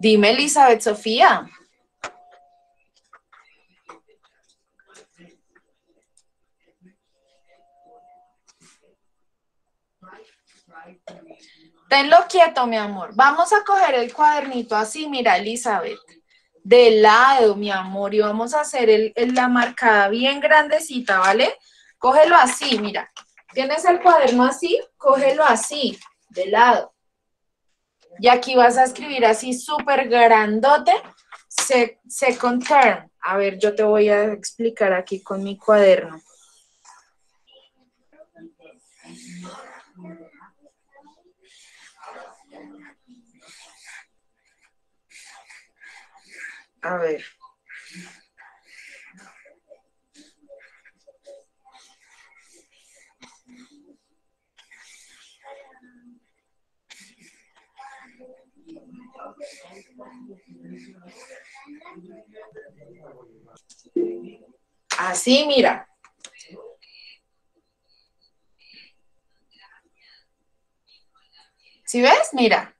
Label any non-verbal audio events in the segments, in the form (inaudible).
Dime, Elizabeth Sofía. Tenlo quieto, mi amor. Vamos a coger el cuadernito así, mira, Elizabeth. De lado, mi amor, y vamos a hacer el, la marcada bien grandecita, ¿vale? Cógelo así, mira. Tienes el cuaderno así, cógelo así, de lado. Y aquí vas a escribir así súper grandote, second term. A ver, yo te voy a explicar aquí con mi cuaderno. A ver. Así, mira. ¿Sí ves? Mira.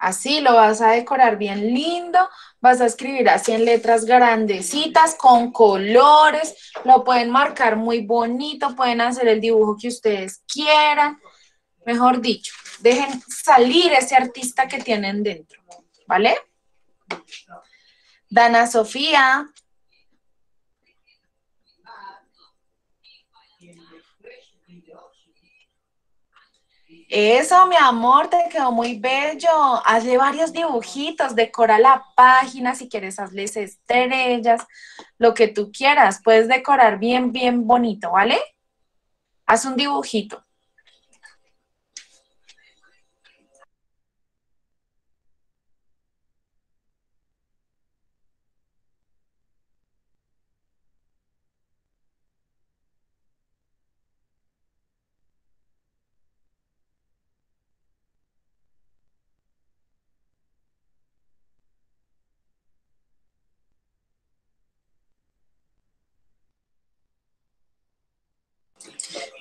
Así lo vas a decorar bien lindo, vas a escribir así en letras grandecitas, con colores, lo pueden marcar muy bonito, pueden hacer el dibujo que ustedes quieran. Mejor dicho, dejen salir ese artista que tienen dentro, ¿vale? Dana Sofía, Eso, mi amor, te quedó muy bello. Hazle varios dibujitos, decora la página, si quieres hazles estrellas, lo que tú quieras. Puedes decorar bien, bien bonito, ¿vale? Haz un dibujito.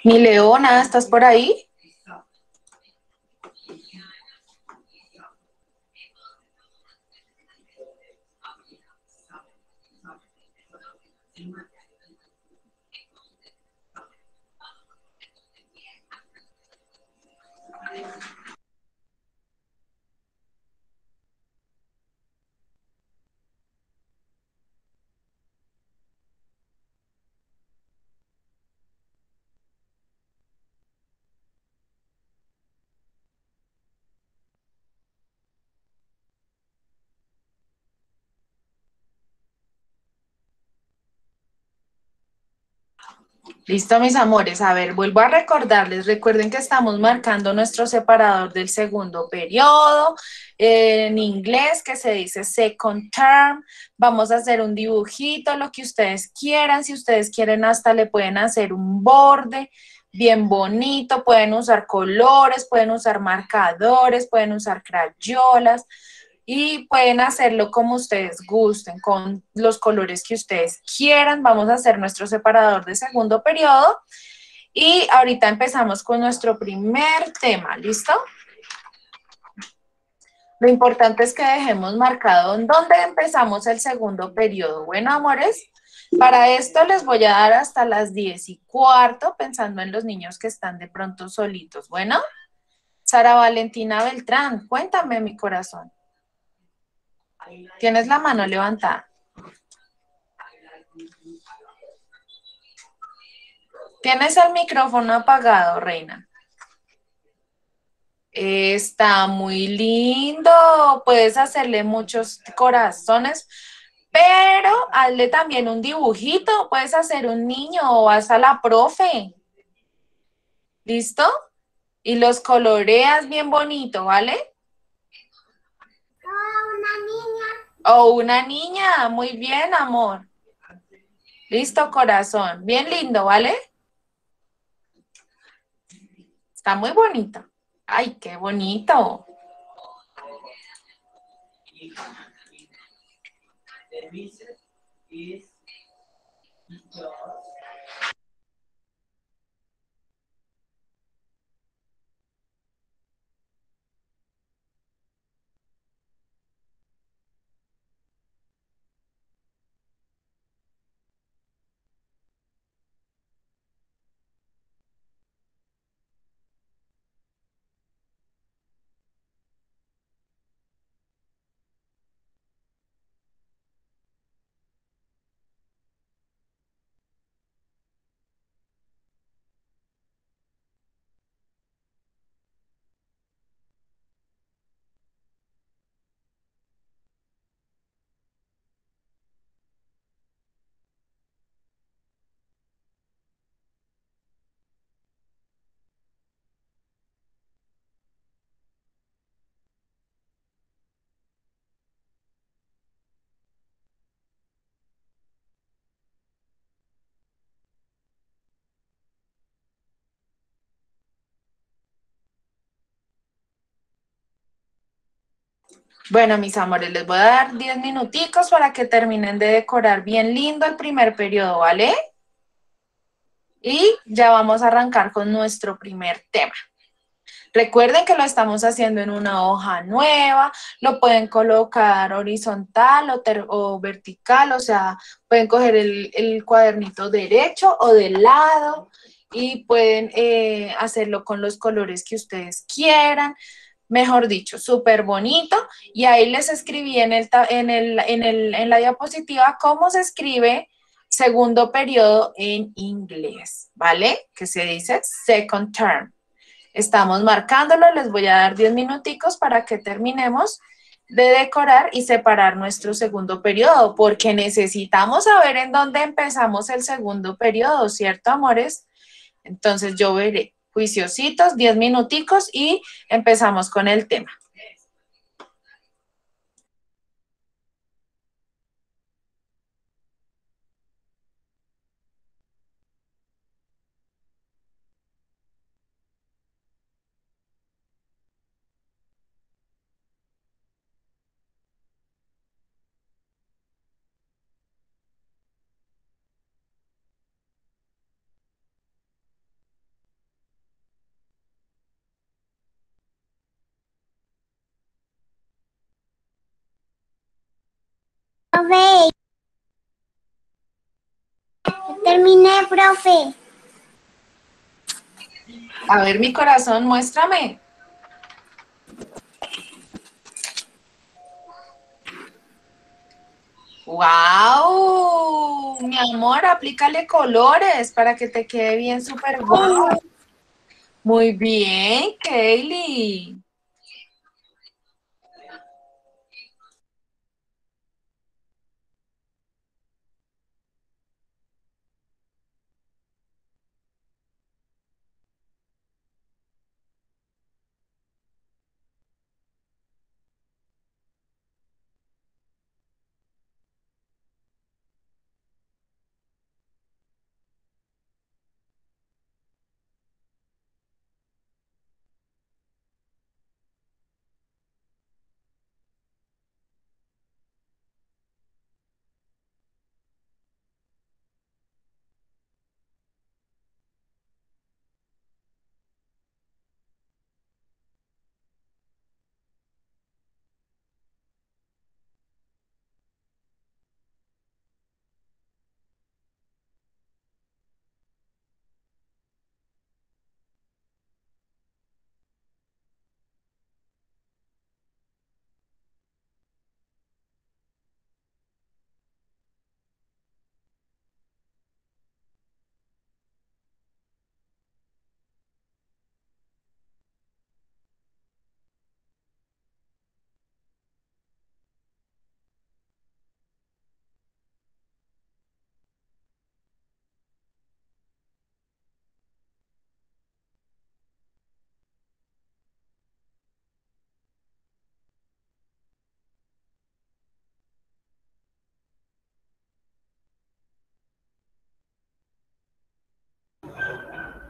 Mi leona, ¿estás por ahí? Listo, mis amores. A ver, vuelvo a recordarles. Recuerden que estamos marcando nuestro separador del segundo periodo. en inglés, que se dice second term. Vamos a hacer un dibujito, lo que ustedes quieran. Si ustedes quieren, hasta le pueden hacer un borde bien bonito. Pueden usar colores, pueden usar marcadores, pueden usar crayolas y pueden hacerlo como ustedes gusten, con los colores que ustedes quieran. Vamos a hacer nuestro separador de segundo periodo y ahorita empezamos con nuestro primer tema, ¿listo? Lo importante es que dejemos marcado en dónde empezamos el segundo periodo. Bueno, amores, para esto les voy a dar hasta las 10 y cuarto, pensando en los niños que están de pronto solitos. Bueno, Sara Valentina Beltrán, cuéntame mi corazón. Tienes la mano levantada. Tienes el micrófono apagado, reina. Está muy lindo. Puedes hacerle muchos corazones, pero hazle también un dibujito. Puedes hacer un niño o vas a la profe. ¿Listo? Y los coloreas bien bonito, ¿vale? O una niña, muy bien, amor. Listo, corazón. Bien lindo, ¿vale? Está muy bonito. Ay, qué bonito. Bueno, mis amores, les voy a dar 10 minuticos para que terminen de decorar bien lindo el primer periodo, ¿vale? Y ya vamos a arrancar con nuestro primer tema. Recuerden que lo estamos haciendo en una hoja nueva, lo pueden colocar horizontal o, vertical, o sea, pueden coger el, cuadernito derecho o de lado y pueden eh, hacerlo con los colores que ustedes quieran. Mejor dicho, súper bonito. Y ahí les escribí en, el, en, el, en, el, en la diapositiva cómo se escribe segundo periodo en inglés, ¿vale? Que se dice second term. Estamos marcándolo, les voy a dar 10 minuticos para que terminemos de decorar y separar nuestro segundo periodo, porque necesitamos saber en dónde empezamos el segundo periodo, ¿cierto, amores? Entonces yo veré juiciositos, 10 minuticos y empezamos con el tema. Profe. Terminé, profe. A ver, mi corazón, muéstrame. ¡Wow! Mi amor, aplícale colores para que te quede bien súper guapo. Muy bien, Kaylee.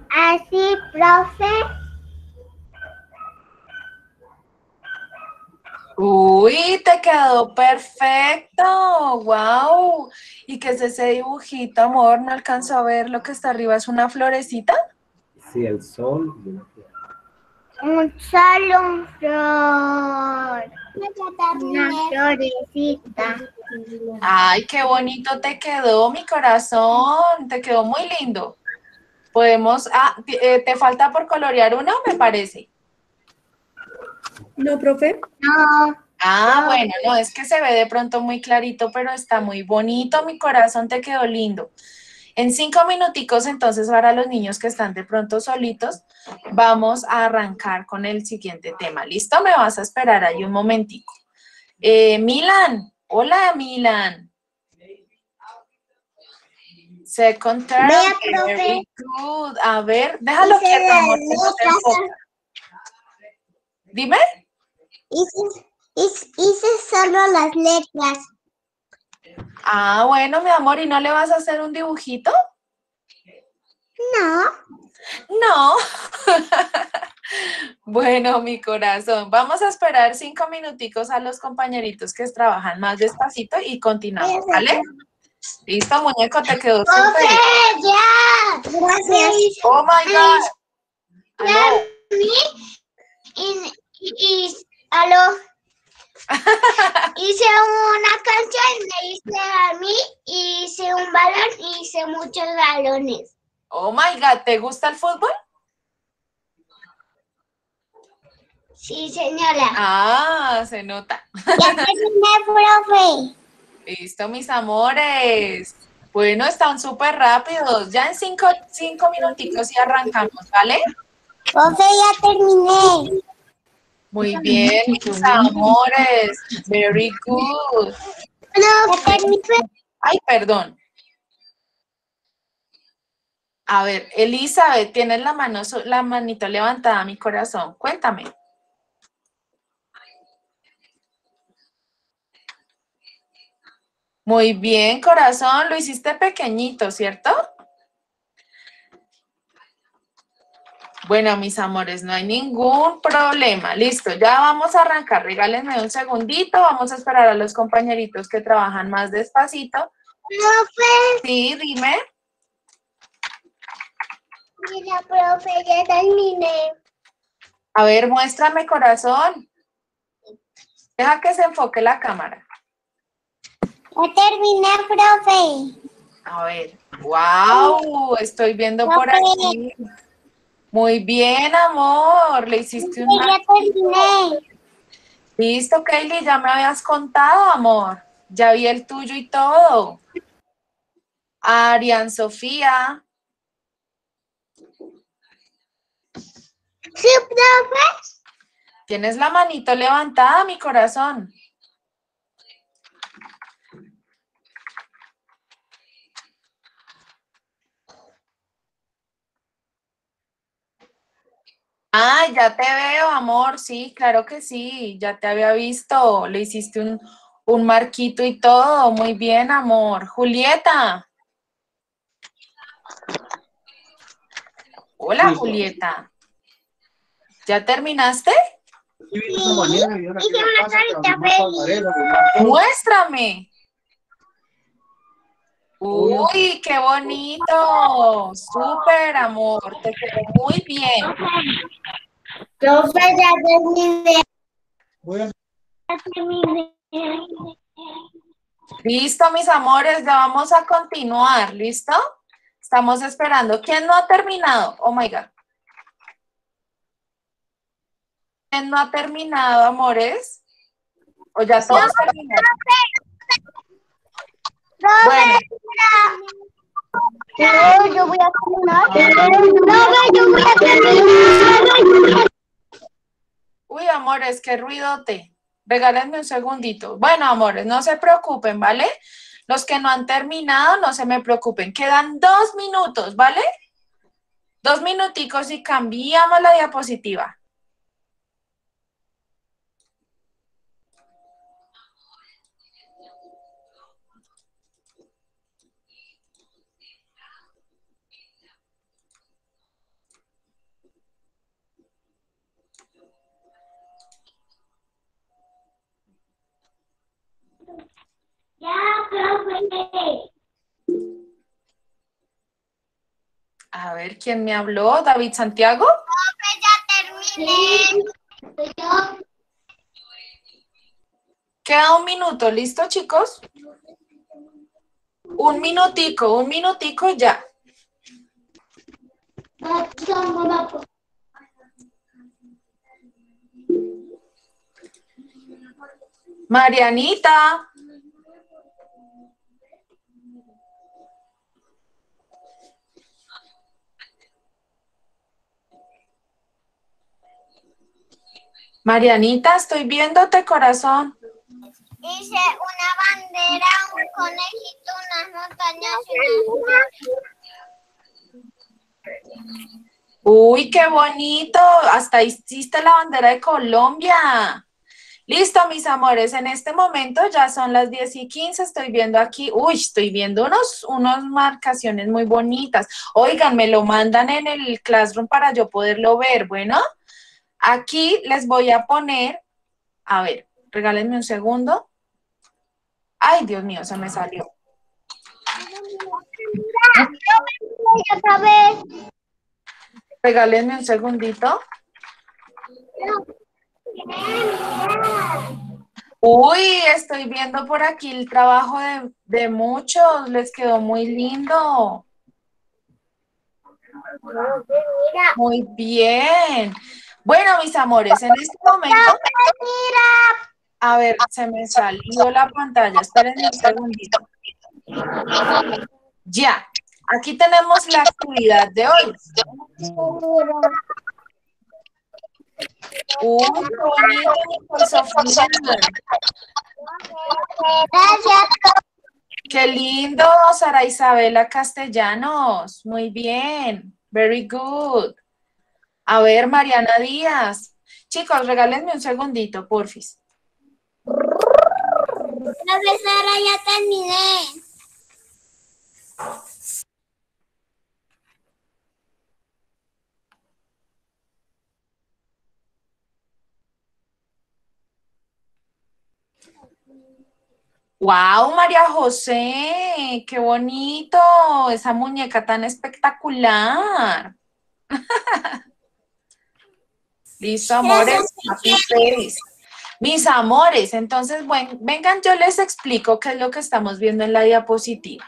Así, profe. Uy, te quedó perfecto. Wow. ¿Y qué es ese dibujito, amor? No alcanzo a ver lo que está arriba. ¿Es una florecita? Sí, el sol Un sol, un flor. Una florecita. Ay, qué bonito te quedó, mi corazón. Te quedó muy lindo. Podemos, ah, eh, ¿te falta por colorear uno, me parece? No, profe. No. Ah, bueno, no, es que se ve de pronto muy clarito, pero está muy bonito, mi corazón te quedó lindo. En cinco minuticos, entonces, para los niños que están de pronto solitos, vamos a arrancar con el siguiente tema. ¿Listo? Me vas a esperar ahí un momentico. Eh, Milan, hola Milan. Second term, Vea, very good. A ver, déjalo quieto, amor, que no te enfoca. Dime. Hice, hice, hice solo las letras. Ah, bueno, mi amor, ¿y no le vas a hacer un dibujito? No. No. (laughs) Bueno, mi corazón, vamos a esperar cinco minuticos a los compañeritos que trabajan más despacito y continuamos, ¿vale? Listo, muñeco, te quedó súper. ¡Profe, ya! Gracias. Oh my God. Aló. Y, y- aló. hice una canción, me hice a mí, hice un balón y hice muchos balones. Oh my God, ¿te gusta el fútbol? Sí, señora. Ah, se nota. Ya terminé, (laughs) profe. Listo, mis amores. Bueno, están súper rápidos. Ya en cinco, cinco minuticos y arrancamos, ¿vale? Profe, ya terminé. Muy bien, mis amores. Very good. Ay, perdón. A ver, Elizabeth, tienes la mano, la manito levantada, mi corazón. Cuéntame. Muy bien, corazón. Lo hiciste pequeñito, ¿cierto? Bueno, mis amores, no hay ningún problema. Listo, ya vamos a arrancar. Regálenme un segundito. Vamos a esperar a los compañeritos que trabajan más despacito. Profe, Sí, dime. mira, profe, ya terminé. A ver, muéstrame, corazón. Deja que se enfoque la cámara. Ya terminé, profe. A ver. ¡Wow! Estoy viendo por aquí. Muy bien, amor. Le hiciste un... Ya terminé. Listo, Kaylee, ya me habías contado, amor. Ya vi el tuyo y todo. Arián Sofía. Sí, profe. Tienes la manito levantada, mi corazón. Ah, ya te veo, amor. Sí, claro que sí. Ya te había visto. Le hiciste un, un marquito y todo. Muy bien, amor. Julieta. Hola, Julieta. ¿Ya terminaste? Hice una carita feliz. Muéstrame. Uy, qué bonito. Súper, amor. Te quedó muy bien. Profe, ya terminé. Ya terminé. Listo, mis amores, ya vamos a continuar. ¿Listo? Estamos esperando. ¿Quién no ha terminado? Oh my God. ¿Quién no ha terminado, amores? ¿O ya todos terminaron? Bueno, No, yo voy a terminar. Profe, yo voy a terminar. uy, amores, qué ruidote. Regálenme un segundito. Bueno, amores, no se preocupen, ¿vale? Los que no han terminado, no se me preocupen. Quedan dos minutos, ¿vale? Dos minuticos y cambiamos la diapositiva. Ya, profe. A ver, ¿quién me habló? ¿David Santiago? ya terminé. Queda un minuto, ¿listo, chicos? Un minutico, un minutico ya. Marianita. Marianita, estoy viéndote, corazón. Hice una bandera, un conejito, unas montañas y unas Uy, qué bonito. Hasta hiciste la bandera de Colombia. Listo, mis amores. En este momento ya son las 10 y 15. Estoy viendo aquí. Uy, estoy viendo unos, unas marcaciones muy bonitas. Oigan, me lo mandan en el Classroom para yo poderlo ver. Bueno, Aquí les voy a poner, a ver, regálenme un segundo. Ay, Dios mío, se me salió. Otra vez. Regálenme un segundito. Uy, estoy viendo por aquí el trabajo de, de muchos. Les quedó muy lindo. Muy bien. Bueno, mis amores, en este momento, a ver, se me salió la pantalla. Espérenme un segundito. Ya, aquí tenemos la actividad de hoy. Gracias. Qué lindo, Sara Isabela Castellanos. Muy bien. Very good. A ver, Mariana Díaz. Chicos, regálenme un segundito, porfis. Profesora, ya terminé. ¡Wow, María José! ¡Qué bonito! Esa muñeca tan espectacular. (laughs) Listo, amores. Happy face. Mis amores, entonces, bueno, vengan, yo les explico qué es lo que estamos viendo en la diapositiva.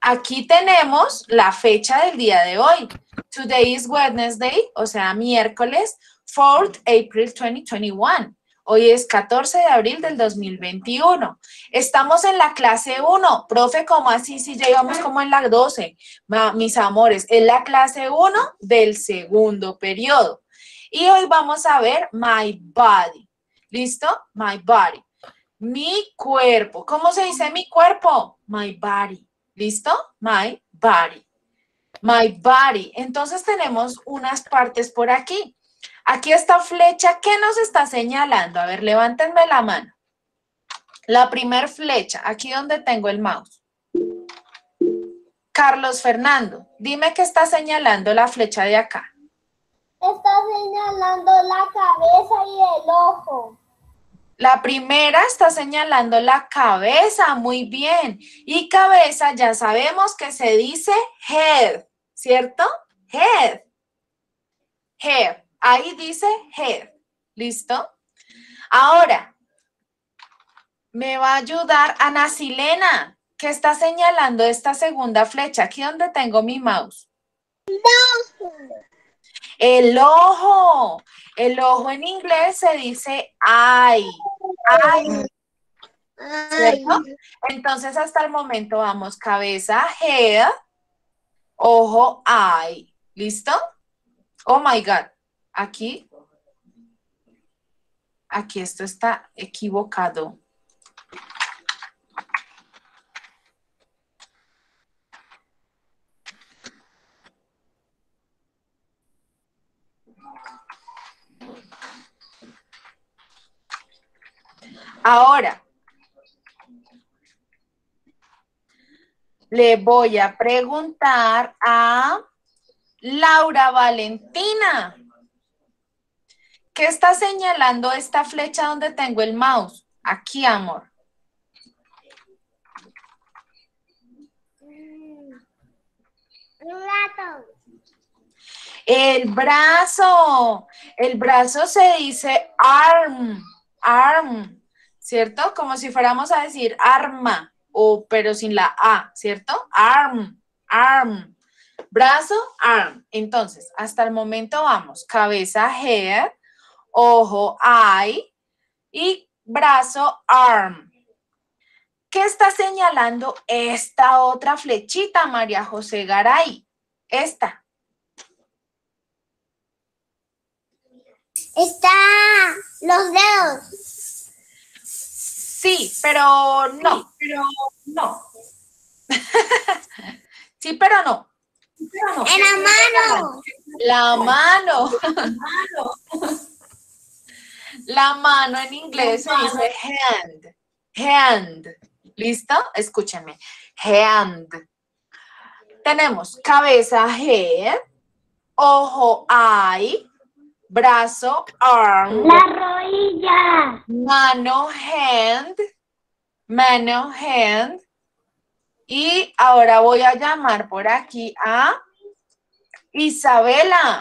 Aquí tenemos la fecha del día de hoy. Today is Wednesday, o sea, miércoles, 4th April 2021. Hoy es 14 de abril del 2021. Estamos en la clase 1. Profe, ¿cómo así? Si ya íbamos como en la 12. Ma- mis amores, es la clase 1 del segundo periodo. Y hoy vamos a ver my body. ¿Listo? My body. Mi cuerpo. ¿Cómo se dice mi cuerpo? My body. ¿Listo? My body. My body. Entonces tenemos unas partes por aquí. Aquí esta flecha, ¿qué nos está señalando? A ver, levántenme la mano. La primer flecha, aquí donde tengo el mouse. Carlos Fernando, dime qué está señalando la flecha de acá. Está señalando la cabeza y el ojo. La primera está señalando la cabeza, muy bien. Y cabeza ya sabemos que se dice head, ¿cierto? Head. Head. Ahí dice head. ¿Listo? Ahora, me va a ayudar Ana Silena, que está señalando esta segunda flecha, aquí donde tengo mi mouse. El ojo. El ojo en inglés se dice eye. Eye. ¿Cierto? Entonces, hasta el momento vamos cabeza, head, ojo, eye. ¿Listo? Oh my God. Aquí. Aquí esto está equivocado. Ahora, le voy a preguntar a Laura Valentina. ¿Qué está señalando esta flecha donde tengo el mouse? Aquí, amor. El brazo. El brazo se dice arm, arm, ¿cierto? Como si fuéramos a decir arma, o pero sin la A, ¿cierto? Arm, arm. Brazo, arm. Entonces, hasta el momento vamos. Cabeza, head, ojo, eye y brazo, arm. ¿Qué está señalando esta otra flechita, María José Garay? Esta. Está los dedos. Sí, pero no, (laughs) pero no. sí, pero no. Pero no. En la mano. (laughs) La mano. La mano en inglés se dice hand. Hand. ¿Listo? Escúchenme. Hand. Tenemos cabeza, head, ojo, eye, brazo, arm, La mano, hand, mano, hand. Y ahora voy a llamar por aquí a Isabela.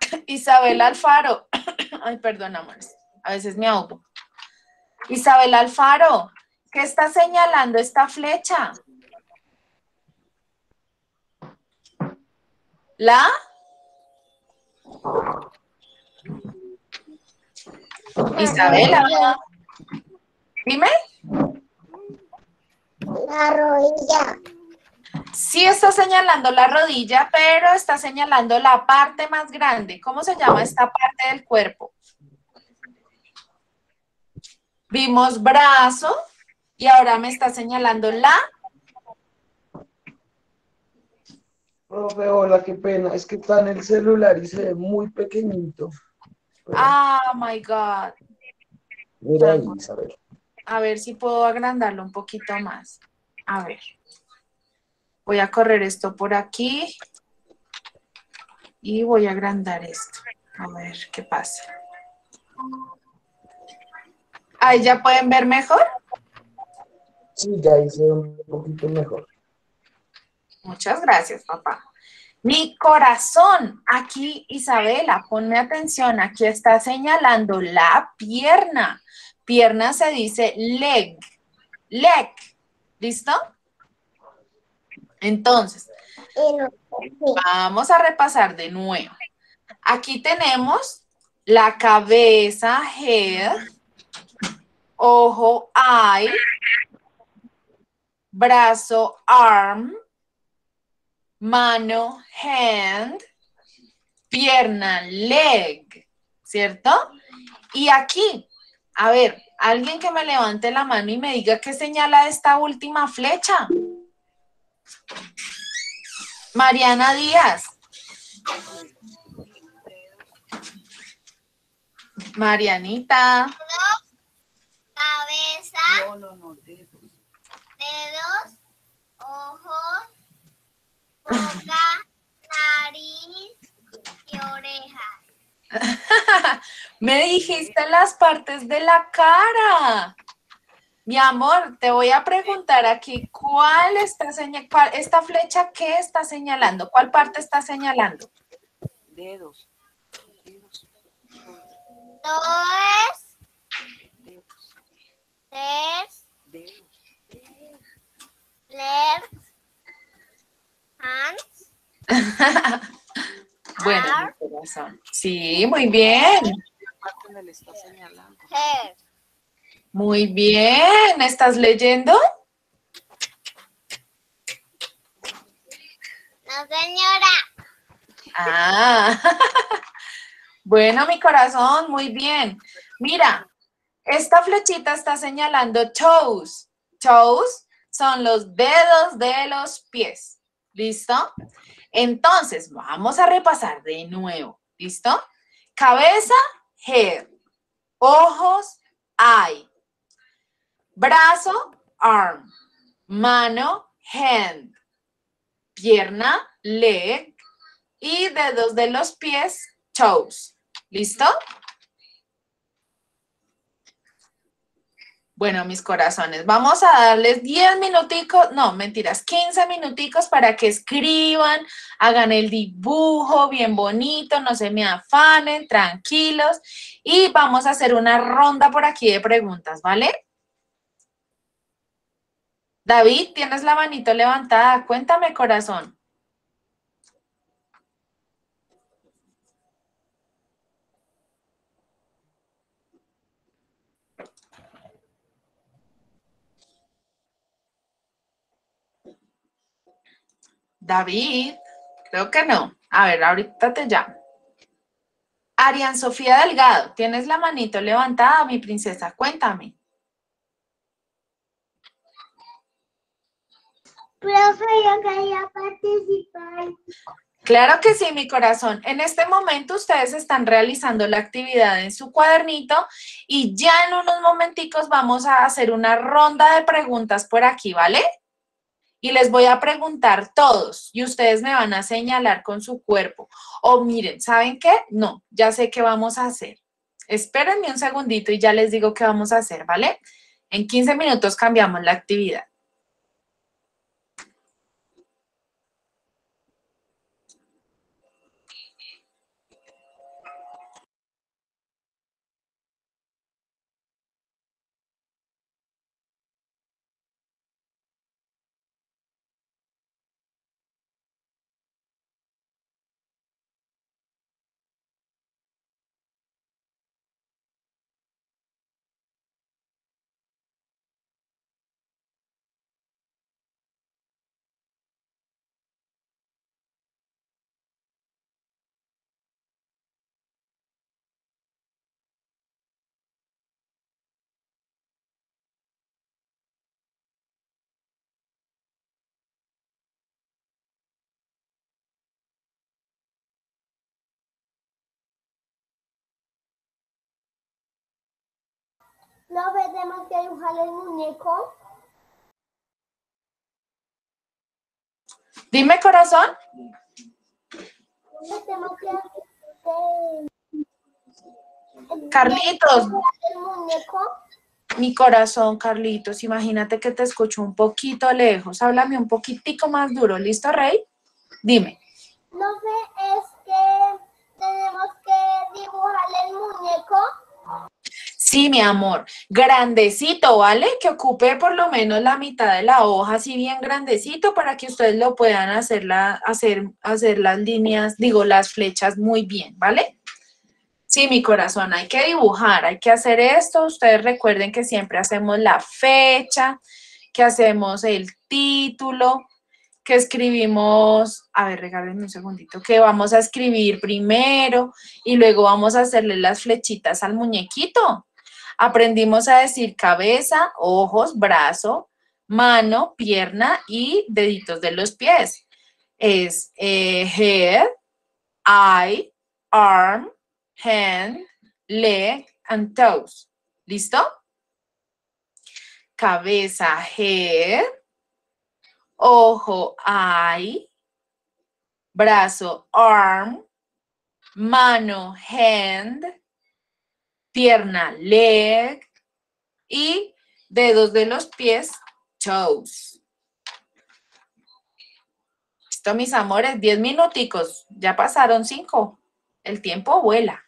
(coughs) Isabela Alfaro. (coughs) Ay, perdón, amores. A veces me ahogo. Isabela Alfaro, ¿qué está señalando esta flecha? ¿La? Isabela. Dime. La rodilla. Sí está señalando la rodilla, pero está señalando la parte más grande. ¿Cómo se llama esta parte del cuerpo? Vimos brazo y ahora me está señalando la. Profe, hola, qué pena. Es que está en el celular y se ve muy pequeñito. Ah, my God. Mira ahí, Isabel. A ver si puedo agrandarlo un poquito más. A ver. Voy a correr esto por aquí. Y voy a agrandar esto. A ver qué pasa. Ahí ya pueden ver mejor. Sí, ya ve un poquito mejor. Muchas gracias, papá. Mi corazón, aquí Isabela, ponme atención, aquí está señalando la pierna. Pierna se dice leg, leg, ¿listo? Entonces, vamos a repasar de nuevo. Aquí tenemos la cabeza, head, ojo, eye, brazo, arm, mano, hand, pierna, leg, ¿cierto? Y aquí, a ver, alguien que me levante la mano y me diga qué señala esta última flecha. Mariana Díaz. Marianita. Cabeza. Dedos. Ojos. Boca. Nariz. Y orejas. (laughs) Me dijiste las partes de la cara. Mi amor, te voy a preguntar aquí, ¿cuál está seña- cuál- esta flecha qué está señalando? ¿Cuál parte está señalando? dedos, dedos, Dos. Tres. dedos. Left. Hands. Bueno, Sí, muy bien. Muy bien. ¿Estás leyendo? No, señora. Ah, (laughs) bueno, mi corazón, muy bien. Mira, esta flechita está señalando toes. Toes son los dedos de los pies. ¿Listo? Entonces, vamos a repasar de nuevo. ¿Listo? Cabeza, head. Ojos, eye. Brazo, arm. Mano, hand. Pierna, leg y dedos de los pies, toes. ¿Listo? Bueno, mis corazones, vamos a darles 10 minuticos, no, mentiras, 15 minuticos para que escriban, hagan el dibujo bien bonito, no se me afanen, tranquilos, y vamos a hacer una ronda por aquí de preguntas, ¿vale? David, tienes la manito levantada, cuéntame, corazón. David, creo que no. A ver, ahorita te llamo. Arián Sofía Delgado, tienes la manito levantada, mi princesa, cuéntame. Profe, yo quería participar. Claro que sí, mi corazón. En este momento ustedes están realizando la actividad en su cuadernito y ya en unos momenticos vamos a hacer una ronda de preguntas por aquí, ¿vale? Y les voy a preguntar todos y ustedes me van a señalar con su cuerpo. O miren, ¿saben qué? No, ya sé qué vamos a hacer. Espérenme un segundito y ya les digo qué vamos a hacer, ¿vale? En 15 minutos cambiamos la actividad. ¿No tenemos que dibujar el muñeco? Dime, corazón. ¿No tenemos que, Carlitos, el muñeco? mi corazón, Carlitos, imagínate que te escucho un poquito lejos. Háblame un poquitico más duro. ¿Listo, Rey? Dime. No sé, es que tenemos que dibujar el muñeco. Sí, mi amor, grandecito, ¿vale? Que ocupe por lo menos la mitad de la hoja, así bien grandecito, para que ustedes lo puedan hacer, hacer, hacer las líneas, digo, las flechas muy bien, ¿vale? Sí, mi corazón, hay que dibujar, hay que hacer esto. Ustedes recuerden que siempre hacemos la fecha, que hacemos el título, que escribimos, a ver, regálenme un segundito, que vamos a escribir primero y luego vamos a hacerle las flechitas al muñequito. Aprendimos a decir cabeza, ojos, brazo, mano, pierna y deditos de los pies. Es eh, head, eye, arm, hand, leg and toes. ¿Listo? Cabeza, head, ojo, eye, brazo, arm, mano, hand, pierna, leg y dedos de los pies, toes. Listo, mis amores, 10 minuticos, ya pasaron 5. El tiempo vuela.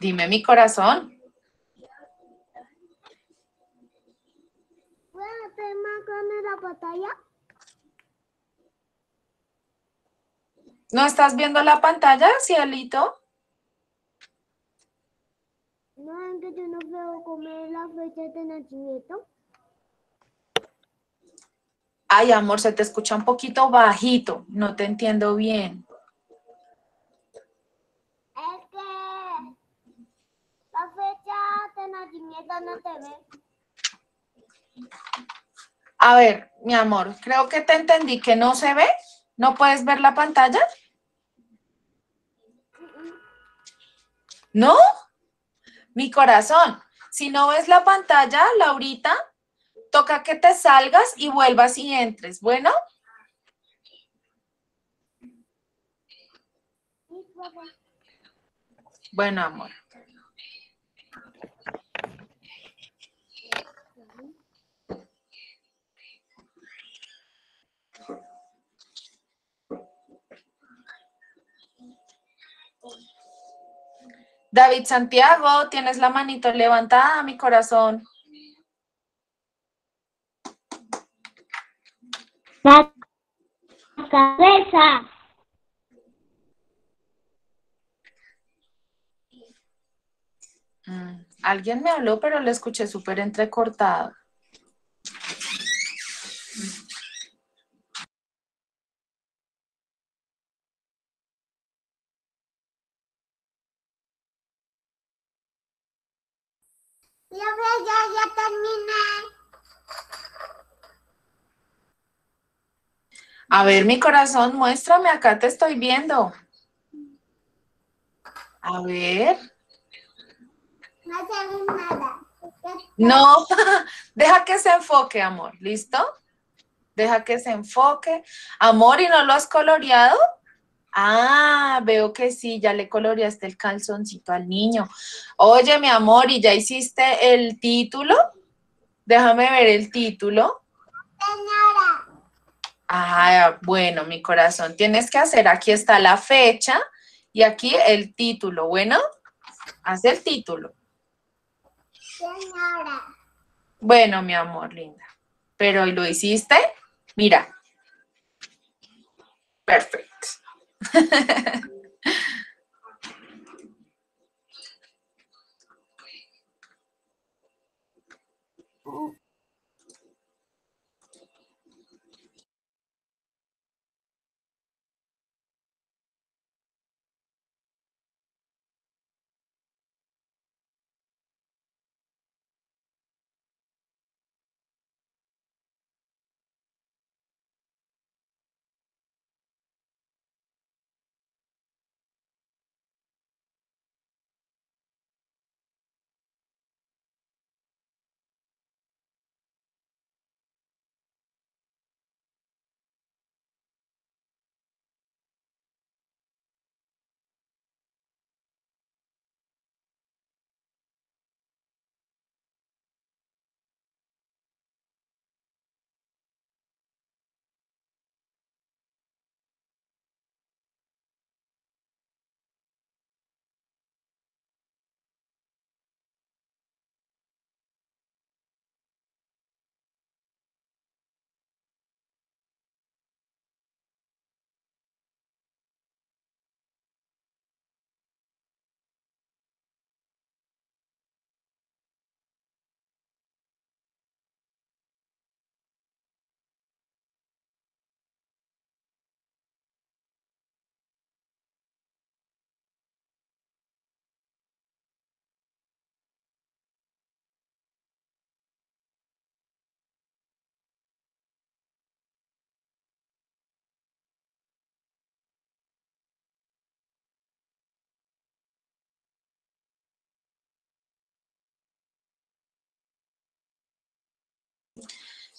Dime mi corazón. ¿puedo hacer más grande la pantalla? ¿No estás viendo la pantalla, cielito? No, es que yo no puedo comer la fecha de nacimiento. Ay, amor, se te escucha un poquito bajito. No te entiendo bien. Es que la fecha nacimiento no te ve. A ver, mi amor, creo que te entendí que no se ve. ¿No puedes ver la pantalla? ¿No? Mi corazón, si no ves la pantalla, Laurita, toca que te salgas y vuelvas y entres. Bueno, bueno, amor. David Santiago, tienes la manito levantada, mi corazón. La cabeza. Mm, Alguien me habló, pero lo escuché súper entrecortado. Profe, ya, ya terminé. A ver, mi corazón, muéstrame, acá te estoy viendo. A ver. No nada. (laughs) Deja que se enfoque, amor. ¿Listo? Deja que se enfoque. Amor, ¿y no lo has coloreado? Ah, veo que sí, ya le coloreaste el calzoncito al niño. Oye, mi amor, ¿y ya hiciste el título? Déjame ver el título. Ah, bueno, mi corazón, tienes que hacer, aquí está la fecha y aquí el título. Bueno, haz el título. Señora. Bueno, mi amor, linda. Pero ¿y lo hiciste? Mira. Perfecto. (laughs)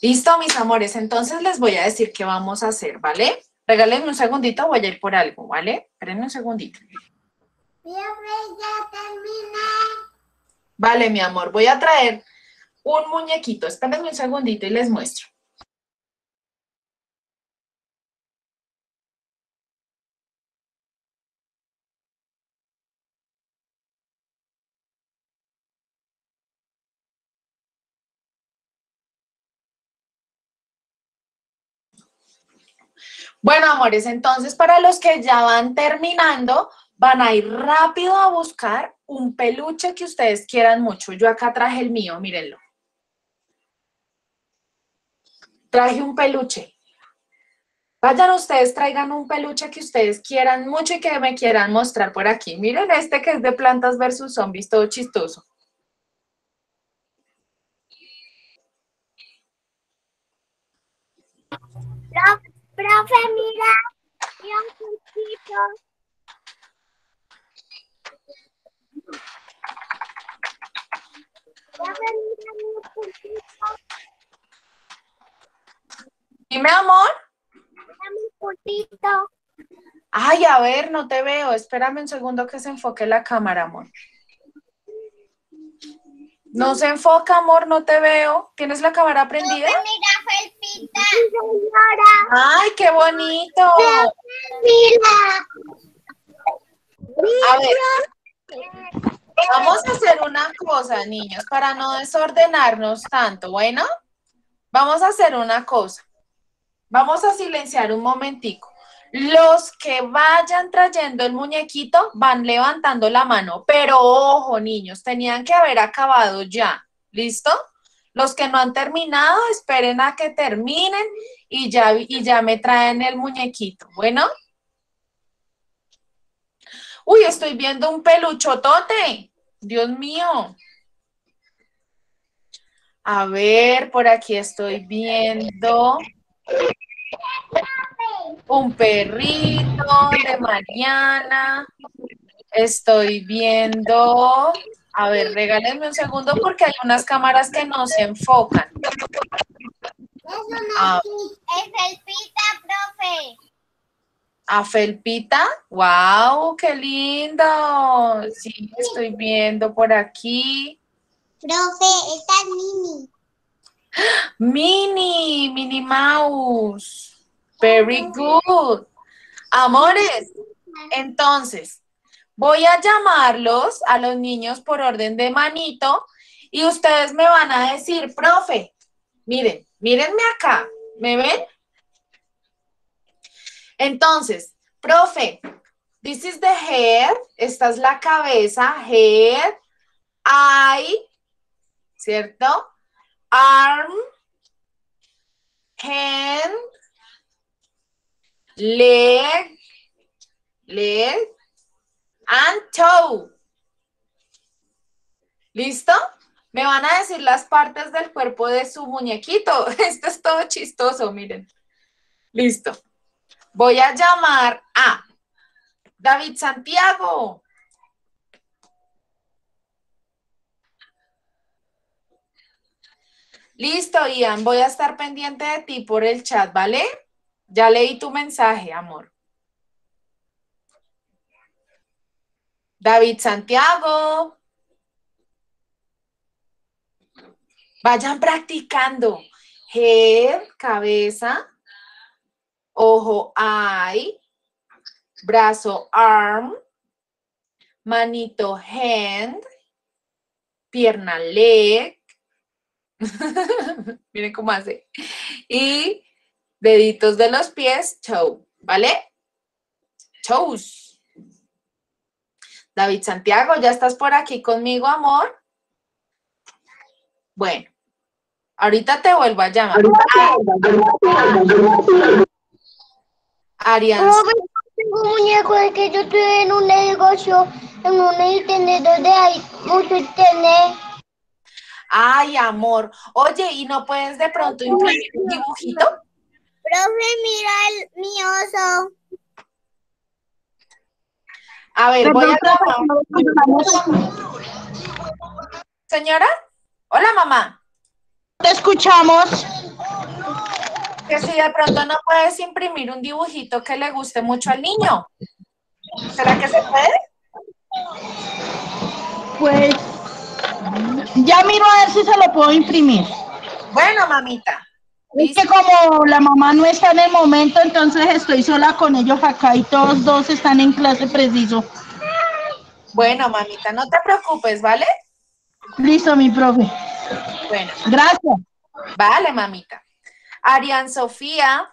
Listo, mis amores. Entonces les voy a decir qué vamos a hacer, ¿vale? Regálenme un segundito, voy a ir por algo, ¿vale? Espérenme un segundito. Ya terminé. Vale, mi amor, voy a traer un muñequito. Espérenme un segundito y les muestro. Bueno, amores, entonces para los que ya van terminando, van a ir rápido a buscar un peluche que ustedes quieran mucho. Yo acá traje el mío, mírenlo. Traje un peluche. Vayan ustedes, traigan un peluche que ustedes quieran mucho y que me quieran mostrar por aquí. Miren este que es de plantas versus zombies, todo chistoso. Profe, profe, mira. Mira un poquito. Profe, mira un poquito. Dime, amor. Mira un poquito. Ay, a ver, no te veo. Espérame un segundo que se enfoque la cámara, amor. No se enfoca, amor, no te veo. ¿Tienes la cámara prendida? mira, Felpita. Señora. Ay, qué bonito. Mira. A ver, Vamos a hacer una cosa, niños, para no desordenarnos tanto, ¿bueno? Vamos a hacer una cosa. Vamos a silenciar un momentico. Los que vayan trayendo el muñequito van levantando la mano, pero ojo, niños, tenían que haber acabado ya. ¿Listo? Los que no han terminado, esperen a que terminen y ya, y ya me traen el muñequito. Bueno. Uy, estoy viendo un peluchotote. Dios mío. A ver, por aquí estoy viendo un perrito de Mariana. Estoy viendo. A ver, regálenme un segundo porque hay unas cámaras que no se enfocan. Ah. Es el pita, profe. A Felpita. ¡Wow! ¡Qué lindo! Sí, estoy viendo por aquí. Profe, esta es Mini. Mini, Mini Mouse. Very good. Amores, entonces, voy a llamarlos a los niños por orden de manito y ustedes me van a decir, profe, miren, mírenme acá, ¿me ven? Entonces, profe, this is the head, esta es la cabeza, head, eye, ¿cierto? Arm, hand, leg, leg, and toe. ¿Listo? Me van a decir las partes del cuerpo de su muñequito. (laughs) Esto es todo chistoso, miren. Listo. Voy a llamar a David Santiago. Listo, Ian. Voy a estar pendiente de ti por el chat, ¿vale? Ya leí tu mensaje, amor. David Santiago. Vayan practicando. Head, cabeza. Ojo, eye. Brazo, arm. Manito, hand. Pierna, leg. (laughs) Miren cómo hace. Y deditos de los pies, toe, ¿vale? Toes. David Santiago, ¿ya estás por aquí conmigo, amor? Bueno, ahorita te vuelvo a llamar. Arián. Tengo un muñeco de que yo estoy en un negocio, en un internet donde hay mucho internet. Ay, amor. Oye, ¿y no puedes de pronto imprimir un dibujito? Profe, mira el, mi oso. A ver, voy a. Señora, hola mamá. Te escuchamos. Que si de pronto no puedes imprimir un dibujito que le guste mucho al niño. ¿Será que se puede? Pues ya miro a ver si se lo puedo imprimir. Bueno, mamita. Es que como la mamá no está en el momento, entonces estoy sola con ellos acá y todos dos están en clase preciso. Bueno, mamita, no te preocupes, ¿vale? Listo, mi profe. Bueno, Gracias. vale, mamita. Arián Sofía.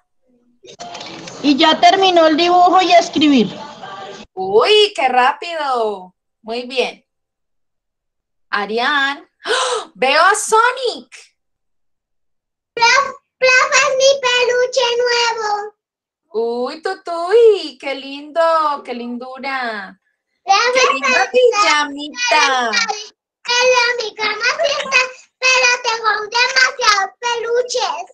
Y ya terminó el dibujo y a escribir. Uy, qué rápido. Muy bien. Arián. ¡Oh! Veo a Sonic. Profe, es mi peluche nuevo. Uy, tutuy, qué lindo, qué lindura. Qué linda pijamita. pero mi cama sí está, pero tengo demasiados peluches.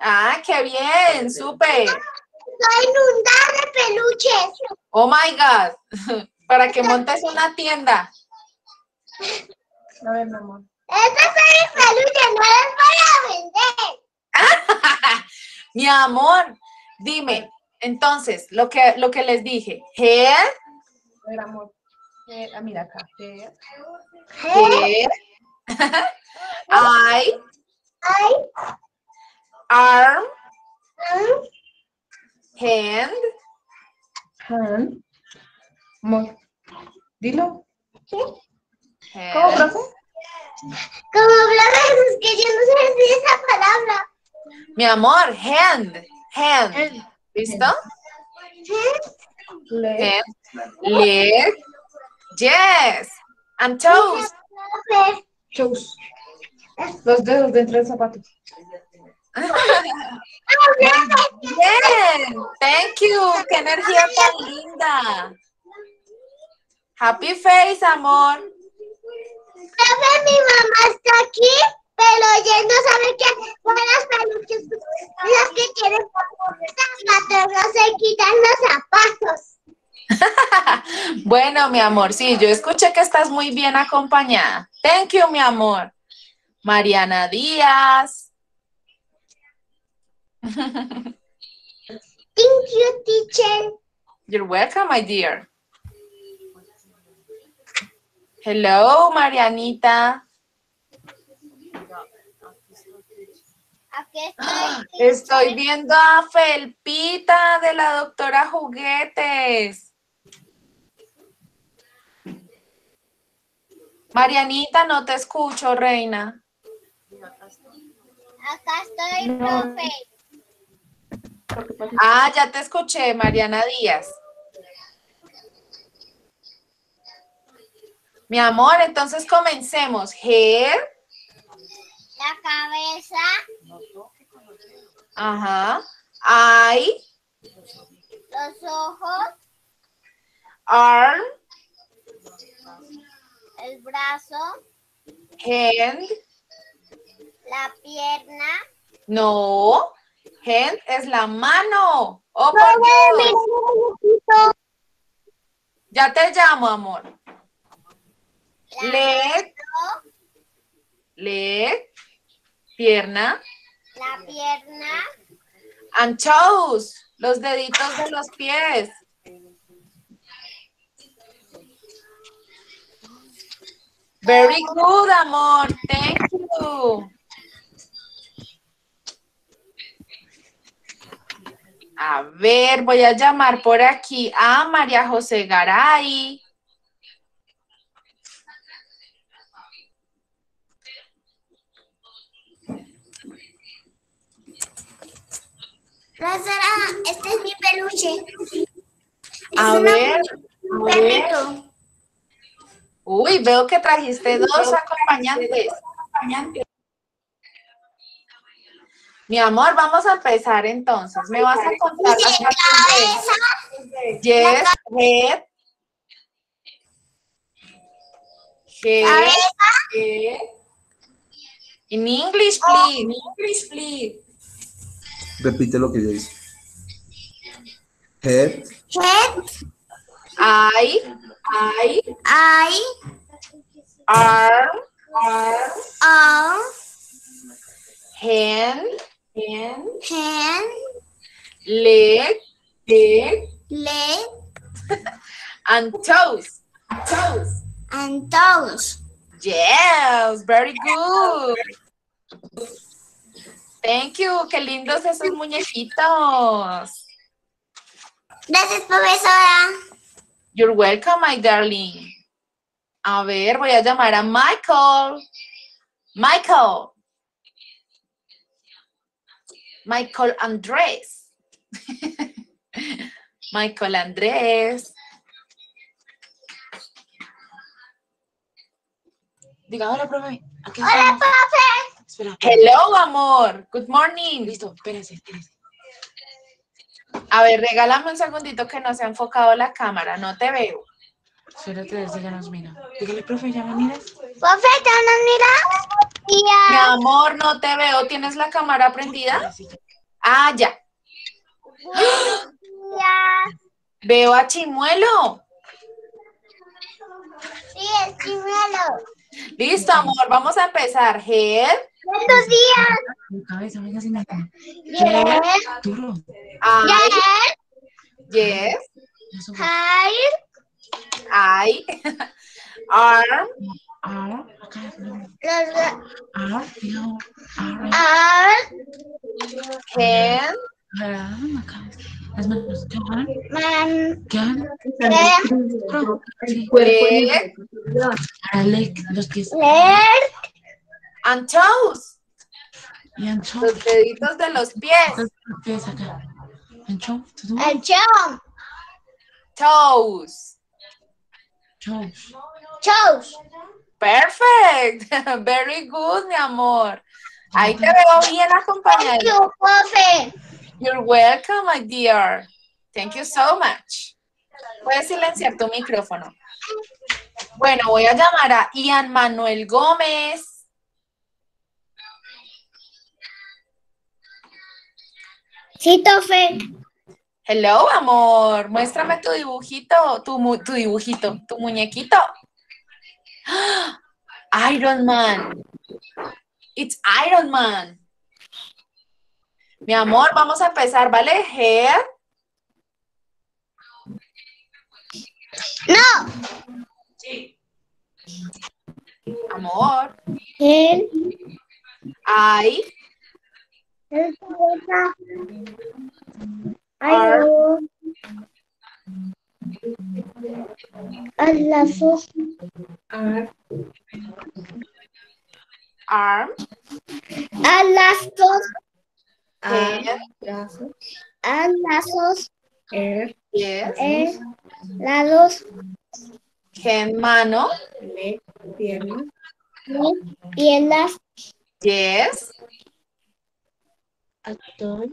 Ah, qué bien, súper. Estoy inundada de peluches. Oh my God. (laughs) Para que montes una tienda. A ver, mi amor. Estos son mis peluches, no los voy a vender. (laughs) Mi amor, dime, entonces, lo que, lo que les dije, head, A ver, amor. Eh, ah, mira acá. Head, eye, Ay, arm, ah, hand, hand. Amor. Dilo. ¿Cómo, profe? Como profe, es que yo no sé decir esa palabra. Mi amor, hand. Hand. ¿Listo? Le- Hand. Leg. Yes. And toes. Chus. Los dedos dentro del zapato. Bien. Thank you. Qué energía tan linda. Happy face, amor. profe, mi mamá está aquí, pero ella no sabe con las peluches, las que quieren zapatos, no se quitan los zapatos. (laughs) Bueno, mi amor, sí, yo escuché que estás muy bien acompañada. Thank you, mi amor. Mariana Díaz. (laughs) Thank you, teacher. You're welcome, my dear. Hello, Marianita. Estoy. Estoy viendo a Felpita de la doctora Juguetes. Marianita, no te escucho, reina. Acá estoy, profe. Ah, ya te escuché, Mariana Díaz. Mi amor, entonces comencemos. Hair, La cabeza, ajá. Eye, los ojos, arm, el brazo, hand. la pierna. No, hand es la mano. Oh, por Dios. Ya te llamo, amor. Leg, leg, pierna, la pierna, and toes, los deditos de los pies. Very good, amor. Thank you. A ver, voy a llamar por aquí a María José Garay. Profesora, este es mi peluche. A Es ver, un perrito. Uy, veo que trajiste dos acompañantes. Mi amor, vamos a empezar entonces. Me vas a contar las cabeza, Yes, head. English, please. In English, please. Repite lo que yo hice. Head, head, I, I, eye, arm, arm, arm, hand, hand, hand, leg, leg, leg, (laughs) and toes. Toes. and toes. Yes, very good. Thank you. Qué lindos esos muñequitos. Gracias, profesora. You're welcome, my darling. A ver, voy a llamar a Michael. Michael. Michael Andrés. (laughs) Michael Andrés. Diga, hola, profe. Hola, profe. Espera. Hello, amor. Good morning. Listo, espérense, espérense. A ver, regálame un segundito que no se ha enfocado la cámara. No te veo. Espérate, a ver si ya nos mira. Dígale, profe, ¿ya me miras? Profe, ¿te nos mira? Mi amor, no te veo. ¿Tienes la cámara prendida? Ya. Ah, ya. Tía. Veo a Chimuelo. Sí, es primero. Listo, amor. Vamos a empezar. Head, ¿Cuántos días? Mi cabeza, venga sin nada. Bien. Duro. Yes. yes. Hi. eye, arm, acá. no. Ah, are hand, acá. Las manos. Man, Pro. Sí. Leg leg, los pies. leer, and toes. Y. Los deditos de los pies. Los pies acá. Ancho. ¿Tú? el jump, Toes. Chau. toes, Perfect. (laughs) Very good, mi amor. Ahí te veo bien thank acompañada. you, profe. You're welcome, my dear. Thank you so much. Puedes silenciar tu micrófono. Bueno, voy a llamar a Ian Manuel Gómez. Sí, profe. Hello, amor. Muéstrame tu dibujito, tu, mu- tu dibujito, tu muñequito. ¡Ah! (gasps) Iron Man. It's Iron Man. Mi amor, vamos a empezar, ¿vale? Head, No, amor. el, Eye, el cabeza. Ar. Ay, no. Al lazo, arm, head, al lazos, yes, el, lados, hand, mano, piernas, yes, altor,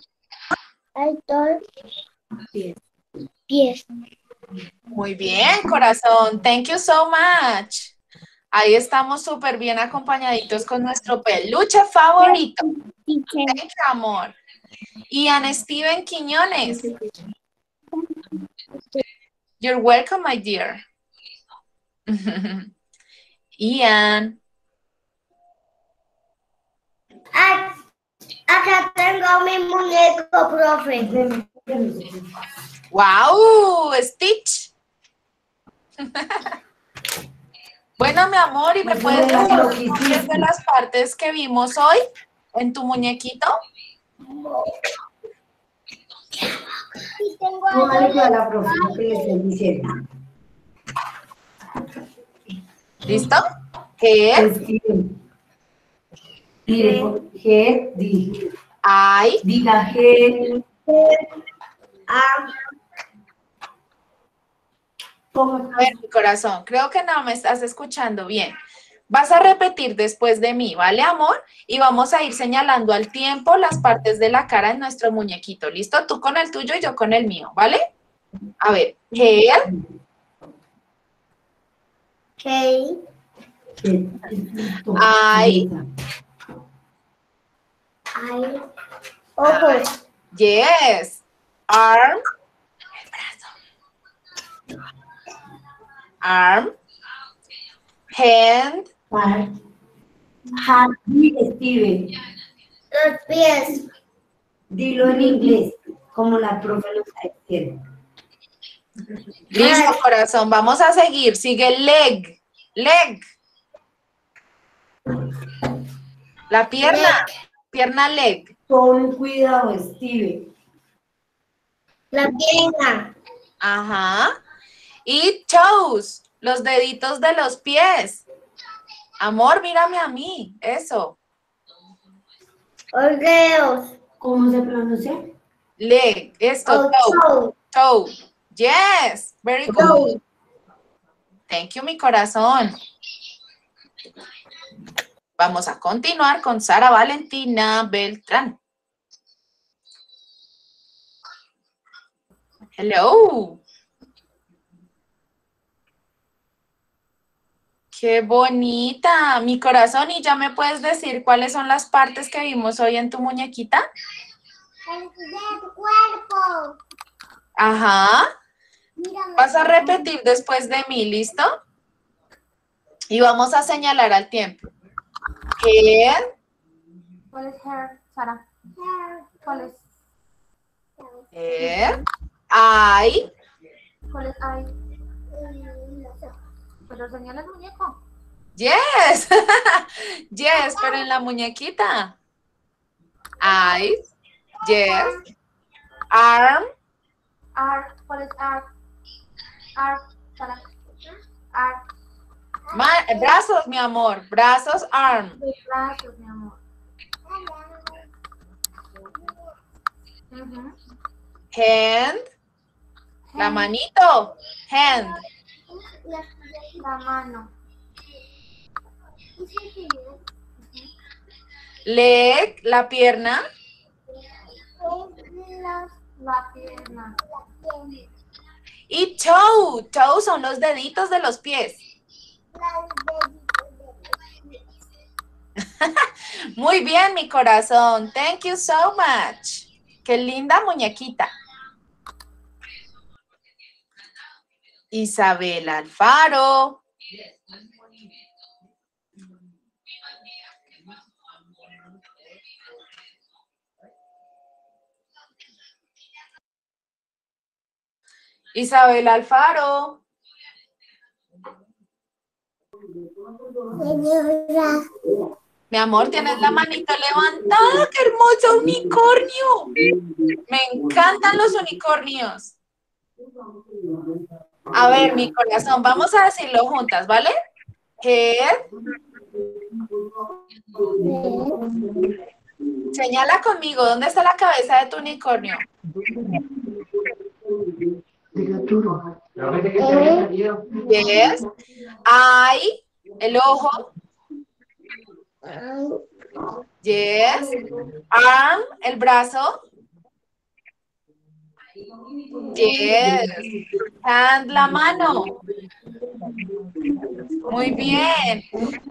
pies. Muy bien, corazón. Thank you so much. Ahí estamos súper bien acompañaditos con nuestro peluche favorito. Thank you, amor. Ian Steven Quiñones. You're welcome, my dear. (laughs) Ian. Ay, acá tengo mi muñeco, profe. Wow, Stitch. bueno, mi amor, ¿y me puedes decir cuáles de las partes que vimos hoy en tu muñequito? Y tengo No algo le a la profesora que le estoy diciendo. ¿Listo? Head, Escriben. Mire, G, di. eye, Diga G. Ponga A ver, mi corazón, creo que no me estás escuchando bien. Vas a repetir después de mí, ¿vale, amor? Y vamos a ir señalando al tiempo las partes de la cara en nuestro muñequito. ¿Listo? Tú con el tuyo y yo con el mío, ¿vale? A ver, head, G, G. Ojos, yes, arm, el brazo, arm, hand, Par. Ha, di, Steven. los pies, Dilo en inglés, como la profe lo está diciendo. listo, corazón, vamos a seguir. Sigue leg, leg. La pierna, pierna leg. Pon cuidado, Steven. la pierna, Ajá. Y toes, los deditos de los pies. Amor, mírame a mí. Eso. los dedos, ¿Cómo se pronuncia? Leg. Esto. Toe. ojo, Toe. Yes. Very good. Thank you, mi corazón. Vamos a continuar con Sara Valentina Beltrán. Hello. Qué bonita, mi corazón. ¿Y ya me puedes decir cuáles son las partes que vimos hoy en tu muñequita? el cuerpo, Ajá. mírame, Vas a repetir después de mí, ¿listo? Y vamos a señalar al tiempo. Head, ¿Cuál es hair, Sara? ¿Cuál es? head, eye, ¿Cuál es eye? Pero señala el muñeco. yes, (laughs) yes, pero en la muñequita. Eyes, yes, arm, R, ¿cuál es R? R, Sara. R, Ma- brazos, mi amor. Brazos, arm. brazos, mi amor. Hand. La manito. Hand. La mano. Leg. La pierna. La pierna. Y toe. Toe son los deditos de los pies. (laughs) Muy bien, mi corazón. Thank you so much. Qué linda muñequita. Isabel Alfaro. Isabel Alfaro. Señora. Mi amor, tienes la manita levantada. ¡Qué hermoso unicornio! Me encantan los unicornios. A ver, mi corazón, vamos a decirlo juntas, ¿vale? Head. Señala conmigo, ¿dónde está la cabeza de tu unicornio? Yes. Eye, el ojo. Yes. Arm, el brazo. Yes. Hand, la mano. Muy bien.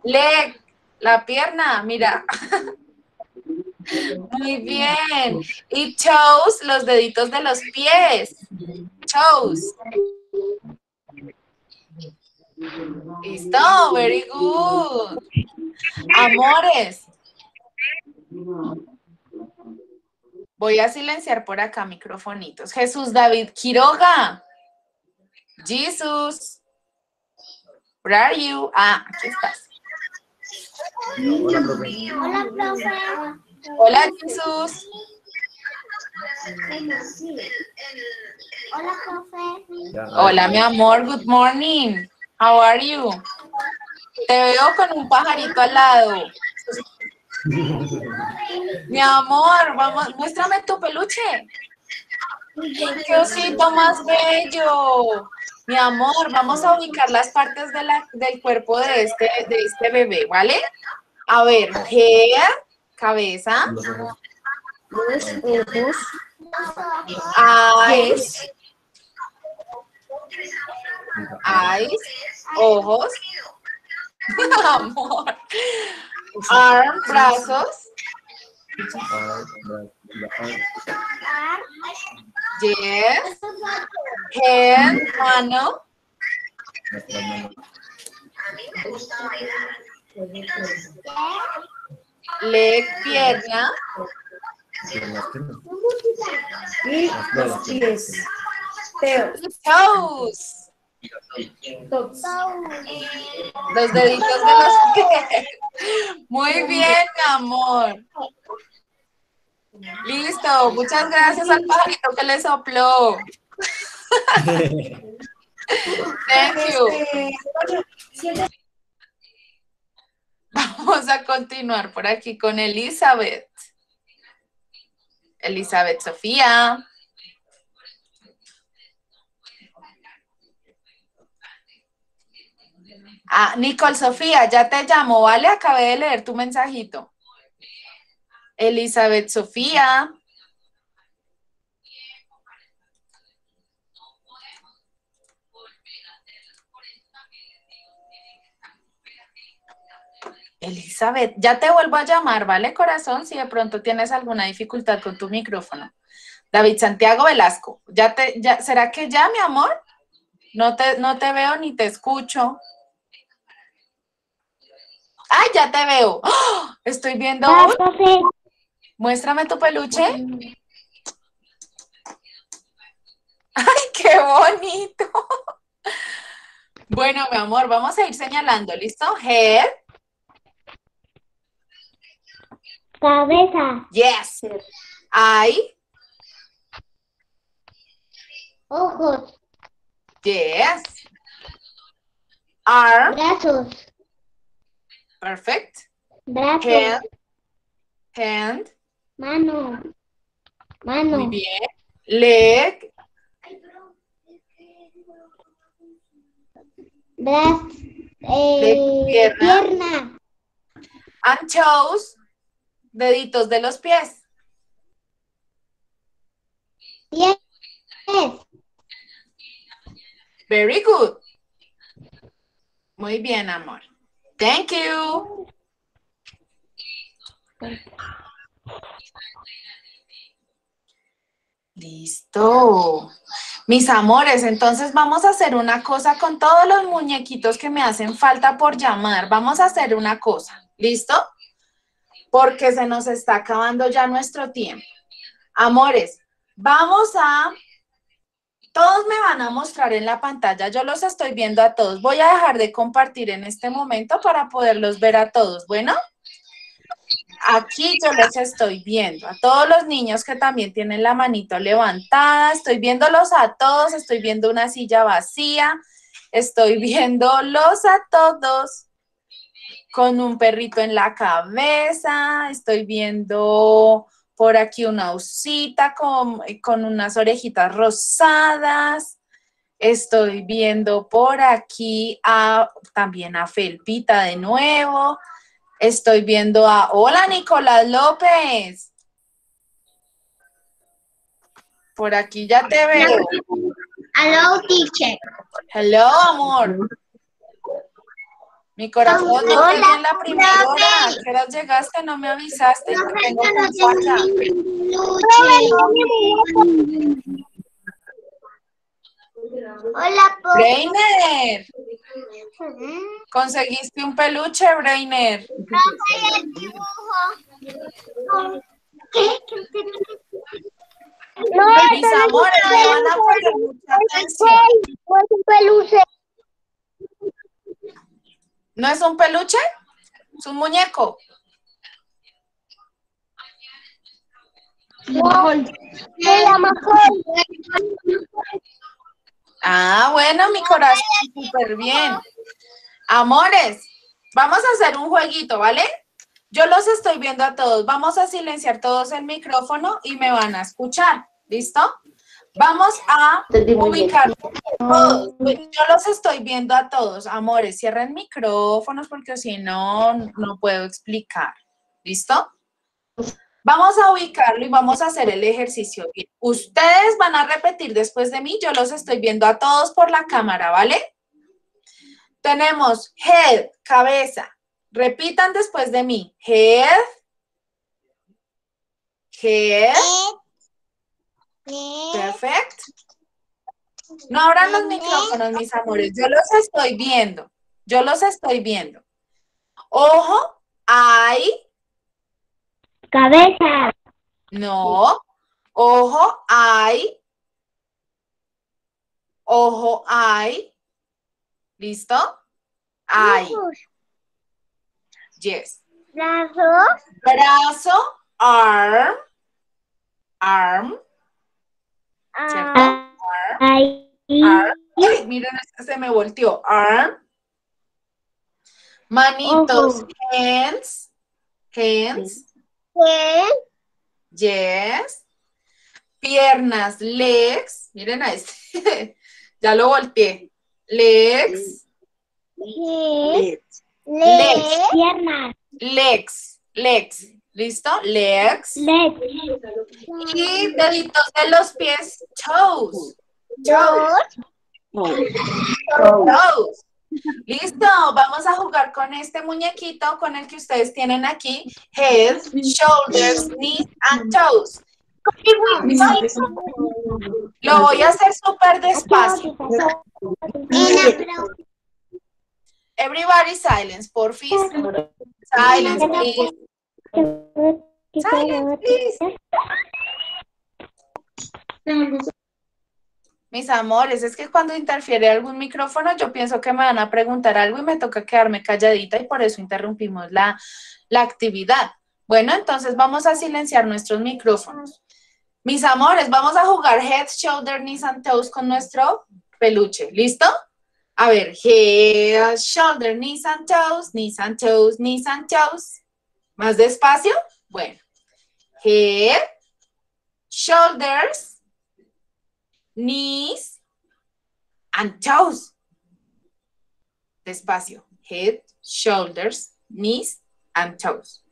Leg, la pierna, mira. (laughs) Muy bien. Y toes, los deditos de los pies. Toes. Listo, very good. Amores. Voy a silenciar por acá microfonitos. Jesús David Quiroga. Jesus. Where are you? Ah, aquí estás. Hola, profe. Hola, profe. Hola, Jesús. Hola, profe. Hola, mi amor. Good morning. How are you? Te veo con un pajarito al lado. Mi amor, vamos, muéstrame tu peluche. ¡Qué osito más bello! Mi amor, vamos a ubicar las partes de la- del cuerpo de este, de este bebé, ¿vale? A ver, hair, cabeza, los ojos. eyes, eyes, ojos, amor, arm, brazos, yes, hand, mano, leg, pierna. Y pies. Toes. Los deditos de los (laughs) pies. Muy bien, mi amor. Listo, muchas gracias al pajarito que le sopló. (laughs) Thank you. Este. Vamos a continuar por aquí con Elizabeth. Elizabeth Sofía. Ah, Nicole Sofía, ya te llamo, ¿vale? Acabé de leer tu mensajito. Elizabeth Sofía. Elizabeth, ya te vuelvo a llamar, ¿vale, corazón? Si de pronto tienes alguna dificultad con tu micrófono. David Santiago Velasco, ¿ya te, ya, ¿será que ya, mi amor? No te, no te veo ni te escucho. ¡Ay, ya te veo! ¡Ah! Estoy viendo. Un- profe. Muéstrame tu peluche. ¡Ay, qué bonito! Bueno, mi amor, vamos a ir señalando, ¿listo? Head, Cabeza. yes. Eye, Ojos. Yes. Arm. Brazos. Perfect. Brazos. Hand. Hand. Mano. Mano. Muy bien. Leg. Braz. Eh, pierna. pierna. And toes. Deditos de los pies. Pies. Very good. Muy bien, amor. Thank you. Listo. Mis amores, entonces vamos a hacer una cosa con todos los muñequitos que me hacen falta por llamar. Vamos a hacer una cosa. ¿Listo? Porque se nos está acabando ya nuestro tiempo. Amores, vamos a todos me van a mostrar en la pantalla, yo los estoy viendo a todos. Voy a dejar de compartir en este momento para poderlos ver a todos. Bueno, aquí yo los estoy viendo, a todos los niños que también tienen la manito levantada, estoy viéndolos a todos, estoy viendo una silla vacía, estoy (laughs) viéndolos a todos con un perrito en la cabeza, estoy viendo por aquí una osita con, con unas orejitas rosadas. Estoy viendo por aquí a, también a Felpita de nuevo. Estoy viendo a, hola Nicolás López. Por aquí ya te veo. Hello, teacher. Hello, amor. Mi corazón, no estoy en la primera hora. profe. ¿A qué hora llegaste? No me avisaste. No, Te tengo no con tengo falla. peluche. Hola, conseguiste un peluche, Breiner. el dibujo. No, Mis amores, me van a poner mucha atención. No es un peluche. ¿No es un peluche? ¿Es un muñeco? Ah, bueno, mi corazón, súper bien. Amores, vamos a hacer un jueguito, ¿vale? Yo los estoy viendo a todos. Vamos a silenciar todos el micrófono y me van a escuchar. ¿Listo? Vamos a ubicar todos. Yo los estoy viendo a todos. Amores, cierren micrófonos porque si no, no puedo explicar. ¿Listo? Vamos a ubicarlo y vamos a hacer el ejercicio bien. Ustedes van a repetir después de mí. Yo los estoy viendo a todos por la cámara, ¿vale? Tenemos head, cabeza. Repitan después de mí. Head. Head. Perfecto. No abran los micrófonos, mis amores. Yo los estoy viendo. Yo los estoy viendo. Ojo, hay. Cabeza. No. Ojo, hay. Ojo, hay. ¿Listo? Hay. Yes. Brazos. Brazo, arm. Arm. ¿Cierto? Ah, Arm. Ahí. Arm. Ay, miren, este se me volteó. Arm. Manitos, Ojo. hands. Hands. Yes. Piernas, legs. Miren a este. (laughs) ya lo volteé. Legs. ¿Qué? Legs. Piernas. Legs. Legs. ¿Listo? Legs. Legs. Y deditos de los pies. Toes. Toes. Toes. Listo, vamos a jugar con este muñequito con el que ustedes tienen aquí. Head, shoulders, knees and toes. Lo voy a hacer súper despacio. Everybody silence. Silence, please. Silence, please. Mis amores, es que cuando interfiere algún micrófono, yo pienso que me van a preguntar algo y me toca quedarme calladita y por eso interrumpimos la, la actividad. Bueno, entonces vamos a silenciar nuestros micrófonos. Mis amores, vamos a jugar head, shoulder, knees and toes con nuestro peluche. ¿Listo? A ver, head, shoulder, knees and toes, knees and toes, knees and toes. ¿Más despacio? Bueno. Head, shoulders, knees and toes. Despacio. Head, shoulders, knees and toes.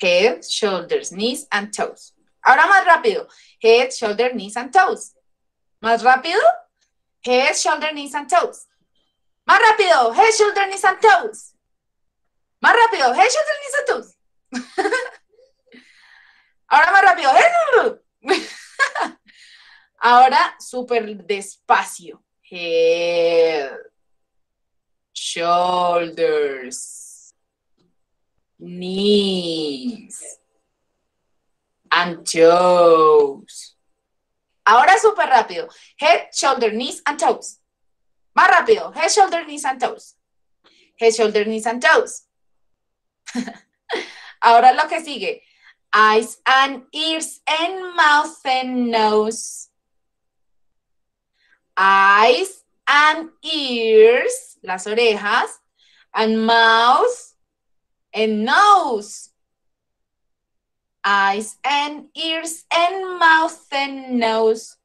Head, shoulders, knees and toes. Ahora más rápido. Head, shoulder, knees and toes. Más rápido. Head, shoulder, knees and toes. Más rápido. Head, shoulder, knees and toes. Más rápido. Toes. (laughs) Ahora más rápido. (laughs) Ahora súper despacio. Head, shoulders, knees, and toes. Ahora súper rápido. Head, shoulder, knees, and toes. Más rápido. Head, shoulder, knees, and toes. Head, shoulder, knees, and toes. (laughs) Ahora lo que sigue. Eyes and ears and mouth and nose. Eyes and ears, las orejas, and mouth and nose. Eyes and ears and mouth and nose.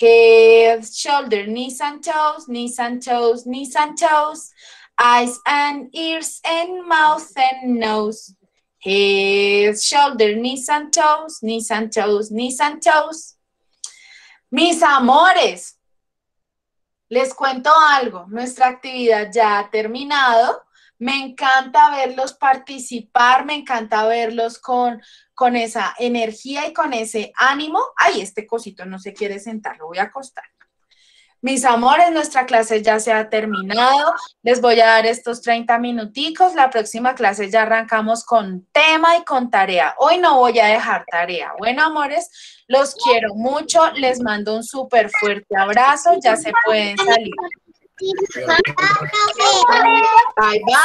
Head, shoulder, knees and toes, knees and toes, knees and toes. Eyes and ears and mouth and nose. Head, shoulder, knees and toes, knees and toes, knees and toes. Mis amores, les cuento algo. Nuestra actividad ya ha terminado. Me encanta verlos participar, me encanta verlos con, con esa energía y con ese ánimo. Ay, este cosito no se quiere sentar, lo voy a acostar. Mis amores, nuestra clase ya se ha terminado. Les voy a dar estos 30 minuticos. La próxima clase ya arrancamos con tema y con tarea. Hoy no voy a dejar tarea. Bueno, amores, los quiero mucho. Les mando un súper fuerte abrazo. Ya se pueden salir. Bye, bye.